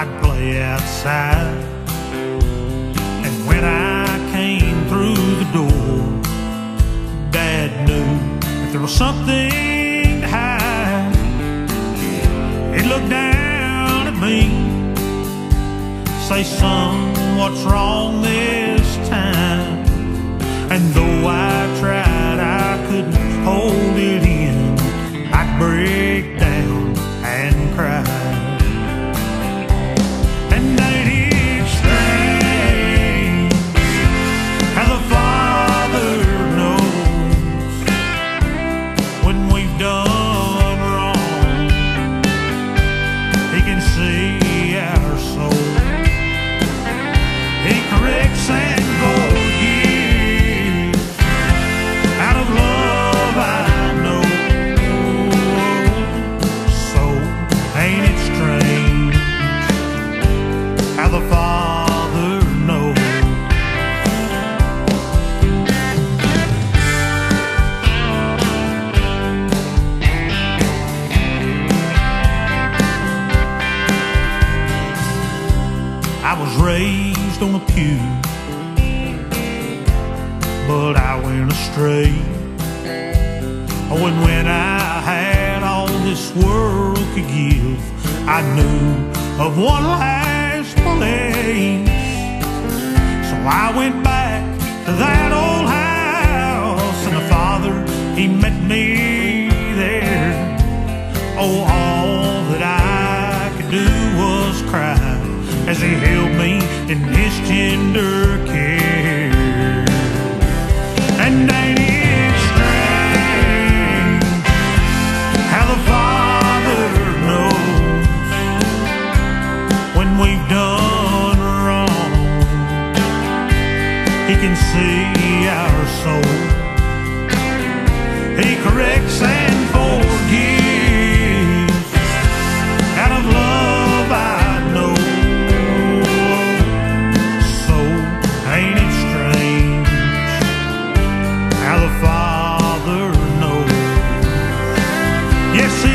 I'd play outside. And when I came through the door, Dad knew if there was something to hide. He'd look down at me, say, Son, what's wrong this time? And though I the Father knows? I was raised on a pew, but I went astray. Oh, and when I had all this world could give, I knew of one so I went back to that old house, and the father, he met me there. Oh, all that I could do was cry as he held me in his tender care. And ain't it strange how the Father knows when we've done. soul. He corrects and forgives. Out of love, I know. So ain't it strange how the Father knows? Yes.